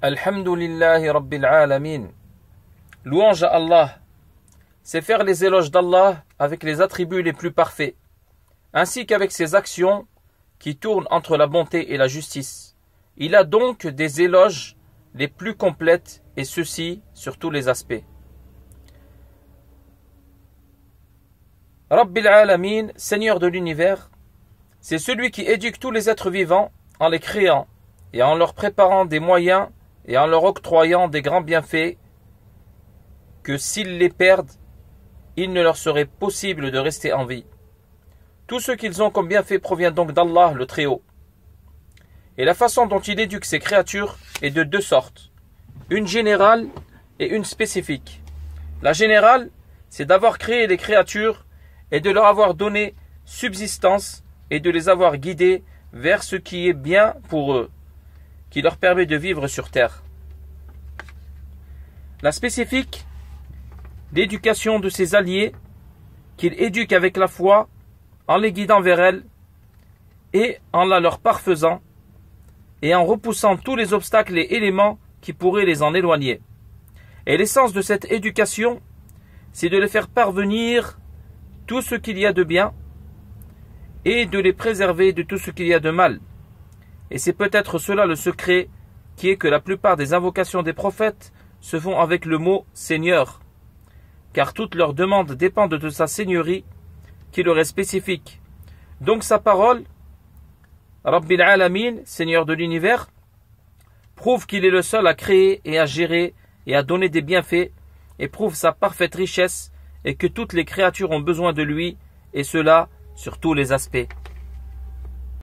Alhamdulillahi Rabbil Alamin. Louange à Allah. C'est faire les éloges d'Allah avec les attributs les plus parfaits, ainsi qu'avec ses actions qui tournent entre la bonté et la justice. Il a donc des éloges les plus complètes et ceci sur tous les aspects. Rabbil Alamin, Seigneur de l'univers, c'est celui qui éduque tous les êtres vivants en les créant et en leur préparant des moyens et en leur octroyant des grands bienfaits que s'ils les perdent, il ne leur serait possible de rester en vie. Tout ce qu'ils ont comme bienfait provient donc d'Allah le Très-Haut. Et la façon dont il éduque ses créatures est de deux sortes, une générale et une spécifique. La générale, c'est d'avoir créé les créatures et de leur avoir donné subsistance et de les avoir guidés vers ce qui est bien pour eux qui leur permet de vivre sur terre. La spécifique, l'éducation de ses alliés, qu'il éduque avec la foi, en les guidant vers elle, et en la leur parfaisant, et en repoussant tous les obstacles et éléments qui pourraient les en éloigner. Et l'essence de cette éducation, c'est de les faire parvenir tout ce qu'il y a de bien, et de les préserver de tout ce qu'il y a de mal. Et c'est peut-être cela le secret qui est que la plupart des invocations des prophètes se font avec le mot Seigneur, car toutes leurs demandes dépendent de sa seigneurie qui leur est spécifique. Donc sa parole, Rabbil Alamin, Seigneur de l'univers, prouve qu'il est le seul à créer et à gérer et à donner des bienfaits, et prouve sa parfaite richesse et que toutes les créatures ont besoin de lui, et cela sur tous les aspects.